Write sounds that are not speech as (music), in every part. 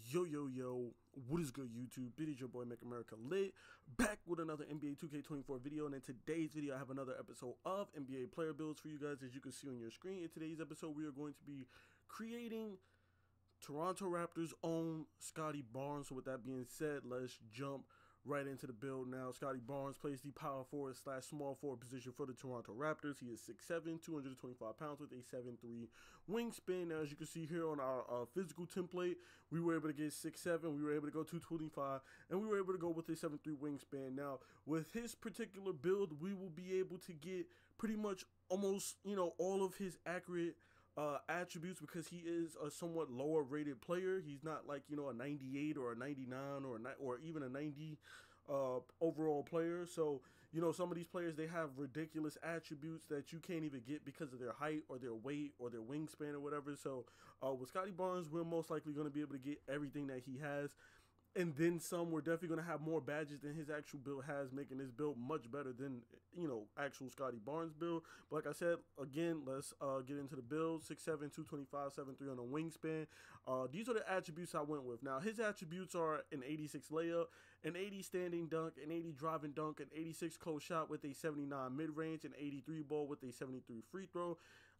Yo, yo, yo, what is good, YouTube? It is your boy, Make America Lit, back with another NBA 2K24 video. And in today's video, I have another episode of NBA player builds for you guys, as you can see on your screen. In today's episode, we are going to be creating Toronto Raptors' own Scottie Barnes. So, with that being said, let's jump right into the build now. Scottie Barnes plays the power forward slash small forward position for the Toronto Raptors. He is 6'7", 225 pounds with a 7'3 wingspan. Now, as you can see here on our uh, physical template, we were able to get 6'7", we were able to go 225, and we were able to go with a 7'3 wingspan. Now, with his particular build, we will be able to get pretty much almost, you know, all of his accurate uh, attributes because he is a somewhat lower rated player. He's not like you know a 98 or a 99 or a, or even a 90 uh, overall player. So you know some of these players they have ridiculous attributes that you can't even get because of their height or their weight or their wingspan or whatever. So uh, with Scottie Barnes, we're most likely going to be able to get everything that he has and then some we're definitely going to have more badges than his actual build has making his build much better than you know actual Scottie barnes build but like i said again let's uh, get into the build 6'7 225 7'3 on the wingspan. Uh, these are the attributes i went with. Now his attributes are an 86 layup an 80 standing dunk an 80 driving dunk an 86 close shot with a 79 mid-range an 83 ball with a 73 free throw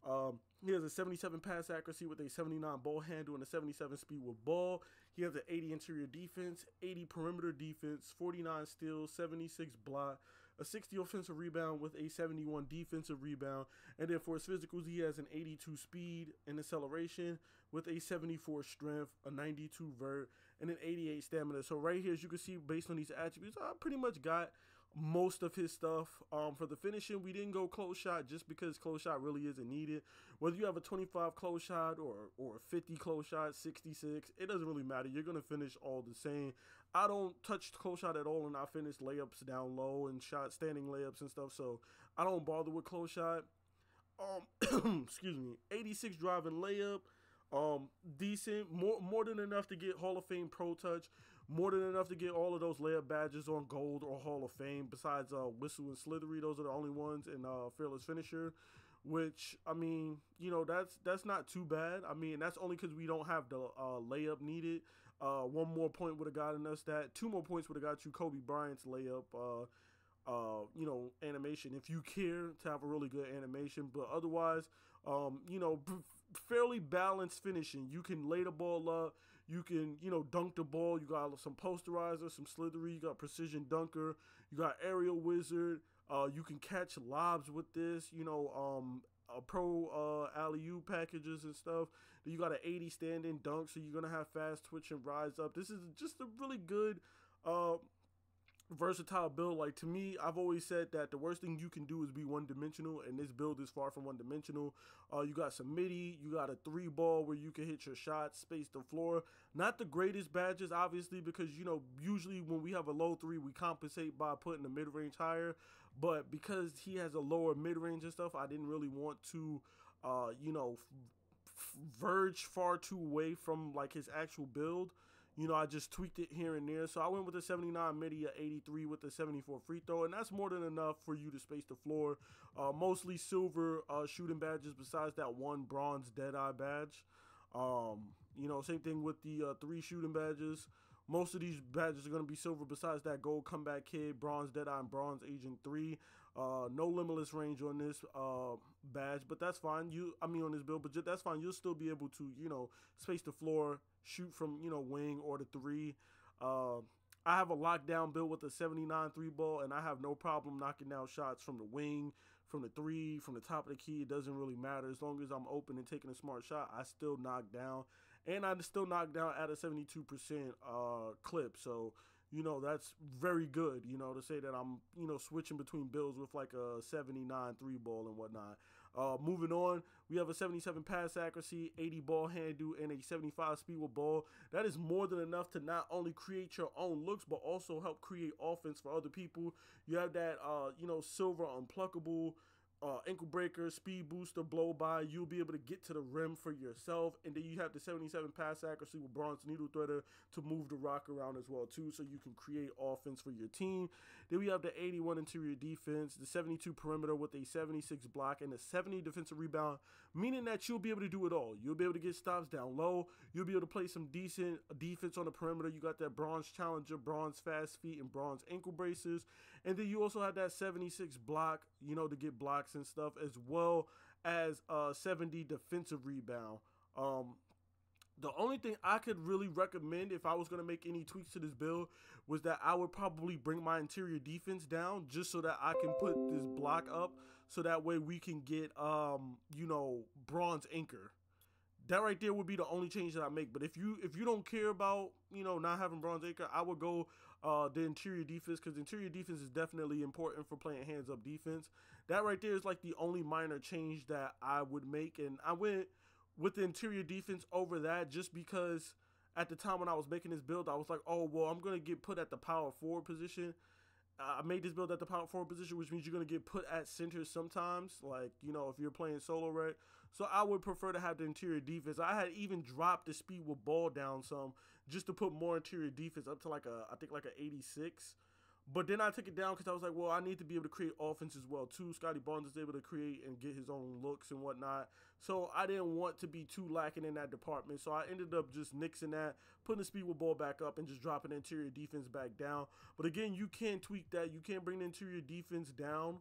um, he has a 77 pass accuracy with a 79 ball handle and a 77 speed with ball. He has an 80 interior defense, 80 perimeter defense, 49 steals, 76 block, a 60 offensive rebound with a 71 defensive rebound. And then for his physicals, he has an 82 speed and acceleration with a 74 strength, a 92 vert, and an 88 stamina. So right here, as you can see, based on these attributes, I pretty much got most of his stuff. Um, for the finishing, we didn't go close shot just because close shot really isn't needed. Whether you have a 25 close shot or or 50 close shot, 66, it doesn't really matter. You're gonna finish all the same. I don't touch close shot at all, and I finish layups down low and shot standing layups and stuff. So I don't bother with close shot. Um, (coughs) excuse me, 86 driving layup um, decent, more more than enough to get Hall of Fame Pro Touch, more than enough to get all of those layup badges on Gold or Hall of Fame. Besides uh, Whistle and Slithery, those are the only ones, and uh, Fearless Finisher, which I mean, you know, that's that's not too bad. I mean, that's only because we don't have the uh, layup needed. Uh, one more point would have gotten us that. Two more points would have got you Kobe Bryant's layup. Uh, uh, you know, animation if you care to have a really good animation. But otherwise, um, you know, fairly balanced finishing. You can lay the ball up. You can, you know, dunk the ball. You got some posterizer, some slithery. You got precision dunker. You got aerial wizard. Uh, you can catch lobs with this. You know, um, a pro uh, alley oop packages and stuff. You got an 80 standing dunk, so you're gonna have fast twitch and rise up. This is just a really good uh, versatile build. Like to me, I've always said that the worst thing you can do is be one dimensional, and this build is far from one dimensional. Uh, you got some midi, you got a three ball where you can hit your shots, space the floor. Not the greatest badges, obviously, because you know usually when we have a low three, we compensate by putting the mid range higher. But because he has a lower mid range and stuff, I didn't really want to, uh, you know, verge far too away from like his actual build. You know, I just tweaked it here and there. So I went with the 79 midi, 83 with the 74 free throw, and that's more than enough for you to space the floor. Uh, mostly silver uh, shooting badges, besides that one bronze Deadeye badge. Um, you know, same thing with the uh, three shooting badges. Most of these badges are going to be silver besides that gold comeback kid, bronze Deadeye, and bronze agent 3. Uh, no limitless range on this uh, badge, but that's fine. You, I mean, on this build, but that's fine. You'll still be able to, you know, space the floor, shoot from, you know, wing or the three. Uh, I have a lockdown build with a 79 three ball, and I have no problem knocking down shots from the wing, from the three, from the top of the key. It doesn't really matter. As long as I'm open and taking a smart shot, I still knock down. And I still knock down at a 72% uh, clip. So, you know, that's very good, you know, to say that I'm, you know, switching between bills with like a 79 three ball and whatnot. Uh, moving on, we have a 77 pass accuracy, 80 ball handle, and a 75 speed with ball. That is more than enough to not only create your own looks, but also help create offense for other people. You have that, uh, you know, silver unpluckable uh, ankle breaker, speed booster, blow by. You'll be able to get to the rim for yourself, and then you have the 77 pass accuracy with Bronze Needle Threader to move the rock around as well too, so you can create offense for your team. Then we have the 81 interior defense, the 72 perimeter with a 76 block, and a 70 defensive rebound, meaning that you'll be able to do it all. You'll be able to get stops down low. You'll be able to play some decent defense on the perimeter. You got that bronze challenger, bronze fast feet, and bronze ankle braces, and then you also have that 76 block, you know, to get blocks and stuff, as well as a 70 defensive rebound. Um, the only thing I could really recommend if I was going to make any tweaks to this build was that I would probably bring my interior defense down just so that I can put this block up so that way we can get um you know bronze anchor. That right there would be the only change that I make. But if you if you don't care about you know not having bronze anchor, I would go uh, the interior defense because interior defense is definitely important for playing hands up defense. That right there is like the only minor change that I would make, and I went with the interior defense over that just because at the time when I was making this build, I was like, oh well, I'm gonna get put at the power forward position. I made this build at the power forward position, which means you're gonna get put at center sometimes. Like you know, if you're playing solo, right? So I would prefer to have the interior defense. I had even dropped the speed with ball down some just to put more interior defense up to like a I think like a 86. But then I took it down because I was like, well, I need to be able to create offense as well too. Scottie Barnes is able to create and get his own looks and whatnot. So I didn't want to be too lacking in that department. So I ended up just nixing that, putting the speed with ball back up, and just dropping interior defense back down. But again, you can tweak that. You can bring the interior defense down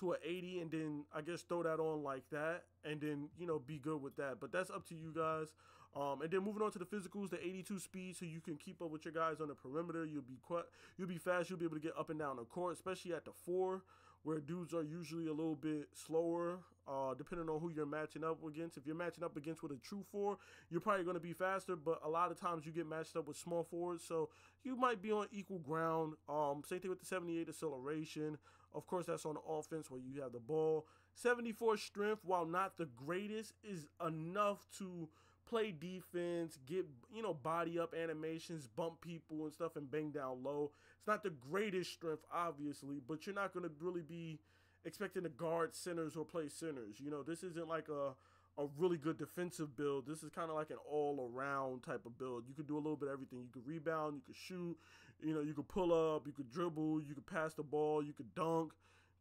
to an 80 and then I guess throw that on like that and then you know be good with that. But that's up to you guys. Um, and then moving on to the physicals the 82 speed so you can keep up with your guys on the perimeter. You'll be quite you'll be fast. You'll be able to get up and down the court especially at the four where dudes are usually a little bit slower, uh, depending on who you're matching up against. If you're matching up against with a true four, you're probably going to be faster, but a lot of times you get matched up with small forwards, so you might be on equal ground. Um, same thing with the 78 acceleration. Of course, that's on offense where you have the ball. 74 strength, while not the greatest, is enough to play defense, get you know body up animations, bump people and stuff, and bang down low. It's not the greatest strength, obviously, but you're not going to really be expecting to guard centers or play centers. You know, this isn't like a a really good defensive build. This is kind of like an all around type of build. You could do a little bit of everything. You could rebound, you could shoot, you know, you could pull up, you could dribble, you could pass the ball, you could dunk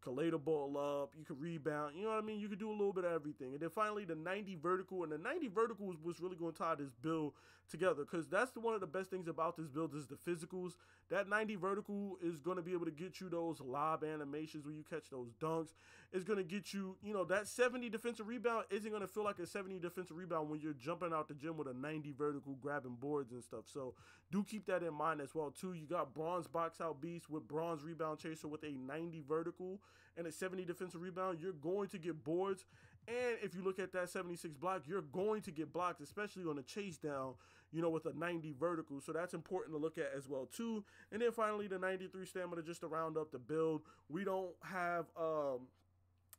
could lay the ball up, you could rebound, you know what I mean? You could do a little bit of everything. And then finally the 90 vertical, and the 90 vertical was, was really going to tie this build together because that's the, one of the best things about this build is the physicals. That 90 vertical is going to be able to get you those lob animations where you catch those dunks. It's going to get you, you know, that 70 defensive rebound isn't going to feel like a 70 defensive rebound when you're jumping out the gym with a 90 vertical grabbing boards and stuff. So do keep that in mind as well too. You got bronze box out beast with bronze rebound chaser with a 90 vertical and a 70 defensive rebound, you're going to get boards. And if you look at that 76 block, you're going to get blocked, especially on a chase down, you know, with a 90 vertical. So that's important to look at as well, too. And then finally, the 93 stamina just to round up the build. We don't have um,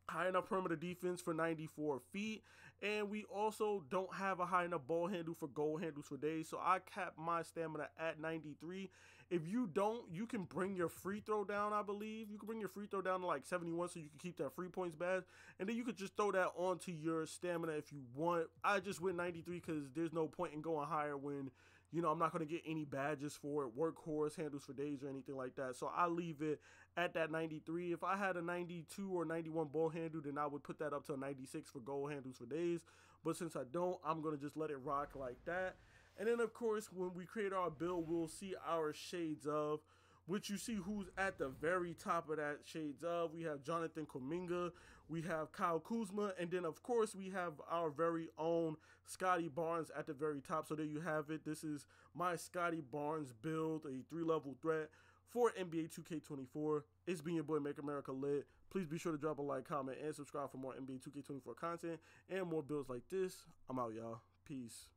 high enough perimeter defense for 94 feet. And we also don't have a high enough ball handle for goal handles for days. So I cap my stamina at 93. If you don't, you can bring your free throw down, I believe. You can bring your free throw down to like 71 so you can keep that free points bad. And then you could just throw that onto your stamina if you want. I just went 93 because there's no point in going higher when you know, I'm not going to get any badges for it, workhorse handles for days or anything like that. So I leave it at that 93. If I had a 92 or 91 ball handle, then I would put that up to a 96 for goal handles for days. But since I don't, I'm going to just let it rock like that. And then, of course, when we create our build, we'll see our shades of, which you see who's at the very top of that shades of. We have Jonathan Kuminga, we have Kyle Kuzma, and then, of course, we have our very own Scottie Barnes at the very top. So there you have it. This is my Scottie Barnes build, a three-level threat for NBA 2K24. It's been your boy Make America Lit. Please be sure to drop a like, comment, and subscribe for more NBA 2K24 content and more builds like this. I'm out, y'all. Peace.